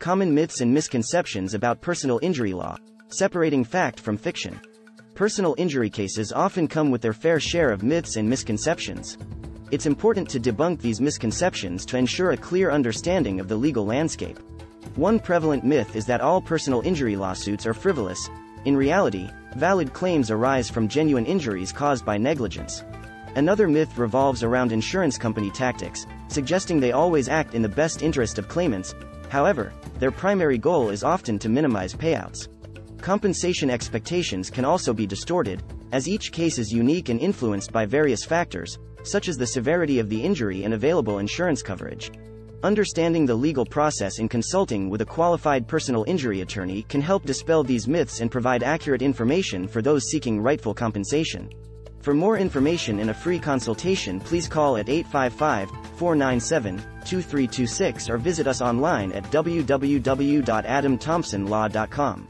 Common myths and misconceptions about personal injury law, separating fact from fiction. Personal injury cases often come with their fair share of myths and misconceptions. It's important to debunk these misconceptions to ensure a clear understanding of the legal landscape. One prevalent myth is that all personal injury lawsuits are frivolous. In reality, valid claims arise from genuine injuries caused by negligence. Another myth revolves around insurance company tactics, suggesting they always act in the best interest of claimants, however, their primary goal is often to minimize payouts. Compensation expectations can also be distorted, as each case is unique and influenced by various factors, such as the severity of the injury and available insurance coverage. Understanding the legal process in consulting with a qualified personal injury attorney can help dispel these myths and provide accurate information for those seeking rightful compensation. For more information and a free consultation, please call at 855 497 2326 or visit us online at www.adamthompsonlaw.com.